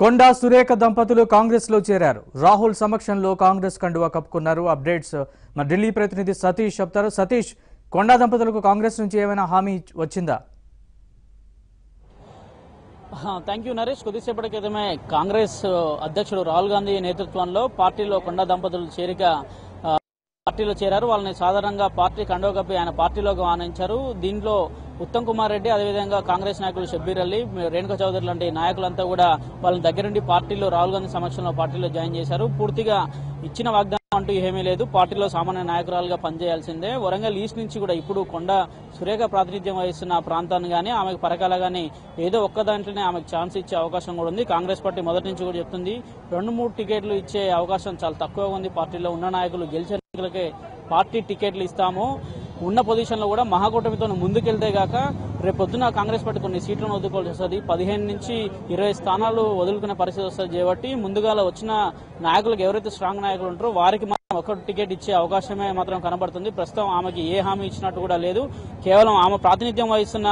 కొండా సురేఖ దంపతులు కాంగ్రెస్లో చేరారు. రాహుల్ సమక్షంలో కాంగ్రెస్ కండువా కప్పుకున్నారు. అప్డేట్స్ మా ఢిల్లీ ప్రతినిధి సతీష్ చెప్తారు. సతీష్ కొండా దంపతులకు కాంగ్రెస్ నుంచి ఏమైనా హామీ వచ్చిందా? Thank you Naresh. కొద్దిసేపటి క్రితమే కాంగ్రెస్ అధ్యక్షుడు రాహుల్ గాంధీ నేతృత్వంలో పార్టీలో కొండా దంపతులు చేరిక పార్టీలో చేరారు. వాళ్ళని సాధారణంగా పార్టీ కండవ కప్పి ఆయన పార్టీలోకి ఆహ్వానించారు. దీంట్లో ఉత్తమ్ కుమార్ రెడ్డి అదేవిధంగా కాంగ్రెస్ నాయకులు షబ్బీర్ అలీ రేణుకా చౌదరి లాంటి నాయకులంతా కూడా వాళ్ళని దగ్గరుండి పార్టీలో రాహుల్ గాంధీ సమక్షంలో పార్టీలో జాయిన్ చేశారు. పూర్తిగా ఇచ్చిన వాగ్దానం అంటూ ఏమీ లేదు. పార్టీలో సామాన్య నాయకురాలుగా పనిచేయాల్సిందే. వరంగల్ ఈస్ట్ నుంచి కూడా ఇప్పుడు కొండ సురేఖ ప్రాతినిధ్యం వహిస్తున్న ప్రాంతాన్ని కానీ ఆమెకు పరకాల కానీ ఏదో ఒక్క దాంట్లోనే ఆమెకు ఛాన్స్ ఇచ్చే అవకాశం కూడా ఉంది. కాంగ్రెస్ పార్టీ మొదటి నుంచి కూడా చెప్తుంది. రెండు మూడు టికెట్లు ఇచ్చే అవకాశం చాలా తక్కువగా ఉంది. పార్టీలో ఉన్న నాయకులు గెలిచిన పార్టీ టికెట్లు ఇస్తాము. ఉన్న పొజిషన్లో కూడా మహాకూటమితో ముందుకెళ్తే గాక రేపు పొద్దున కాంగ్రెస్ పార్టీ కొన్ని సీట్లను వదులుకోవాల్సి వస్తుంది. పదిహేను నుంచి ఇరవై స్థానాలు వదులుకునే పరిస్థితి వస్తుంది కాబట్టి ముందుగా వచ్చిన నాయకులకు ఎవరైతే స్ట్రాంగ్ నాయకులు ఉంటారో వారికి మాత్రం ఒక టికెట్ ఇచ్చే అవకాశమే మాత్రం కనబడుతుంది. ప్రస్తుతం ఆమెకి ఏ హామీ ఇచ్చినట్టు కూడా లేదు. కేవలం ఆమె ప్రాతినిధ్యం వహిస్తున్న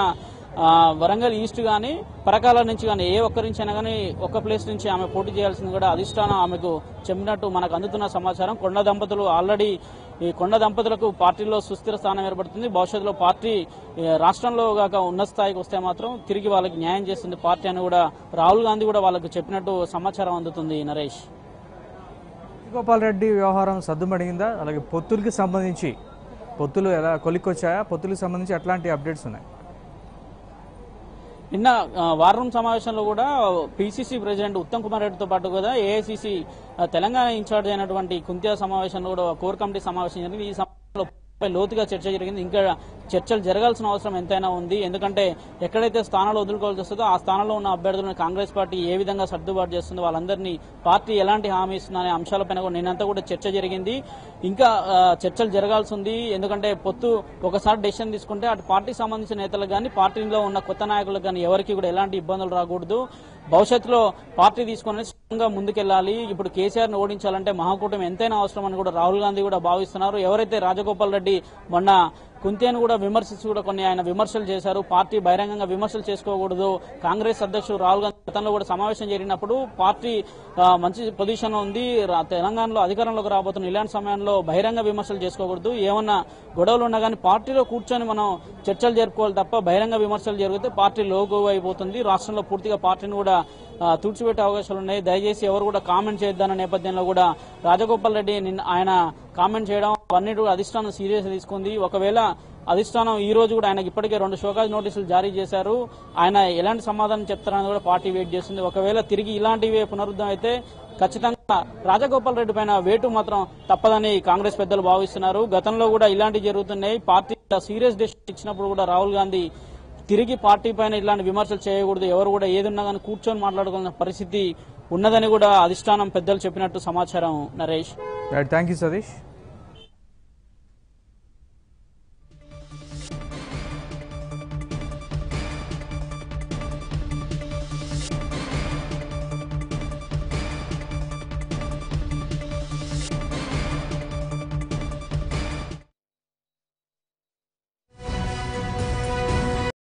వరంగల్ ఈస్ట్ కానీ పరకాల నుంచి కానీ ఏ ఒక్కరి నుంచి అయినా కానీ ఒక్క ప్లేస్ నుంచి ఆమె పోటీ చేయాల్సింది కూడా అధిష్టానం ఆమెకు చెప్పినట్టు మనకు అందుతున్న సమాచారం. కొండ దంపతులు ఆల్రెడీ ఈ కొండ దంపతులకు పార్టీలో సుస్థిర స్థానం ఏర్పడుతుంది. భవిష్యత్తులో పార్టీ రాష్ట్రంలో గాక ఉన్నత స్థాయికి వస్తే మాత్రం తిరిగి వాళ్ళకి న్యాయం చేస్తుంది పార్టీ అని కూడా రాహుల్ గాంధీ కూడా వాళ్ళకు చెప్పినట్టు సమాచారం అందుతుంది నరేష్. గోపాల్ రెడ్డి వ్యవహారం సద్దుమడిగిందా అలాగే పొత్తులకి సంబంధించి పొత్తులు ఎలా కొలిక్కొచ్చాయా? పొత్తులకు సంబంధించి ఎట్లాంటి అప్డేట్స్ ఉన్నాయి? నిన్న వార్ రూమ్ సమావేశంలో కూడా పిసిసి ప్రెసిడెంట్ ఉత్తమ్ కుమార్ రెడ్డితో పాటు కూడా ఏఐసిసి తెలంగాణ ఇన్ఛార్జ్ అయినటువంటి కుంతియా సమావేశంలో కూడా కోర్ కమిటీ సమావేశం జరిగింది. ఈ సమావేశంలో లోతుగా చర్చ జరిగింది. ఇంకా చర్చలు జరగాల్సిన అవసరం ఎంతైనా ఉంది. ఎందుకంటే ఎక్కడైతే స్థానాలు వదులుకోవాల్సి వస్తుందో ఆ స్థానంలో ఉన్న అభ్యర్థులను కాంగ్రెస్ పార్టీ ఏ విధంగా సర్దుబాటు చేస్తుందో వాళ్ళందరినీ పార్టీ ఎలాంటి హామీ ఇస్తుందనే అంశాలపైన కూడా నిన్నంతా కూడా చర్చ జరిగింది. ఇంకా చర్చలు జరగాల్సి ఉంది. ఎందుకంటే పొత్తు ఒకసారి డెసిషన్ తీసుకుంటే అటు పార్టీకి సంబంధించిన నేతలకు కానీ పార్టీలో ఉన్న కొత్త నాయకులకు కానీ ఎవరికి కూడా ఎలాంటి ఇబ్బందులు రాకూడదు. భవిష్యత్తులో పార్టీ తీసుకుని స్ట్రాంగ్గా ముందుకెళ్ళాలి ఇప్పుడు కేసీఆర్ని ఓడించాలంటే మహాకూటమి ఎంతైనా అవసరం అని కూడా రాహుల్ గాంధీ కూడా భావిస్తున్నారు. ఎవరైతే రాజగోపాల్ రెడ్డి మొన్న కుంతేను కూడా విమర్శించి కూడా కొన్ని ఆయన విమర్శలు చేశారు పార్టీ బహిరంగంగా విమర్శలు చేసుకోకూడదు కాంగ్రెస్ అధ్యక్షుడు రాహుల్ గాంధీ గతంలో కూడా సమావేశం జరిగినప్పుడు పార్టీ మంచి పొజిషన్లో ఉంది తెలంగాణలో అధికారంలోకి రాబోతున్న ఇలాంటి సమయంలో బహిరంగ విమర్శలు చేసుకోకూడదు. ఏమన్నా గొడవలు ఉన్నా కానీ పార్టీలో కూర్చొని మనం చర్చలు జరుపుకోవాలి తప్ప బహిరంగ విమర్శలు జరిగితే పార్టీ లోగో అయిపోతుంది. రాష్ట్రంలో పూర్తిగా పార్టీని కూడా తుడిచిపెట్టే అవకాశాలు ఉన్నాయి. దయచేసి ఎవరు కూడా కామెంట్ చేయొద్దన్న నేపథ్యంలో కూడా రాజగోపాల్ రెడ్డి ఆయన కామెంట్ చేయడం అవన్నీ కూడా అధిష్టానం సీరియస్ తీసుకుంది. ఒకవేళ అధిష్టానం ఈ రోజు కూడా ఆయనకి ఇప్పటికే రెండు షోకాజ్ నోటీసులు జారీ చేశారు. ఆయన ఎలాంటి సమాధానం చెప్తారని కూడా పార్టీ వెయిట్ చేస్తుంది. ఒకవేళ తిరిగి ఇలాంటివే పునరుద్ధం అయితే ఖచ్చితంగా రాజగోపాల్ రెడ్డి పైన వేటు మాత్రం తప్పదని కాంగ్రెస్ పెద్దలు భావిస్తున్నారు. గతంలో కూడా ఇలాంటివి జరుగుతున్నాయి. పార్టీ సీరియస్ డెసిషన్ ఇచ్చినప్పుడు కూడా రాహుల్ గాంధీ తిరిగి పార్టీ పైన ఇలాంటి విమర్శలు చేయకూడదు. ఎవరు కూడా ఏదున్నా కానీ కూర్చొని మాట్లాడుకున్న పరిస్థితి ఉన్నదని కూడా అధిష్టానం పెద్దలు చెప్పినట్టు సమాచారం నరేష్. Thank you Satish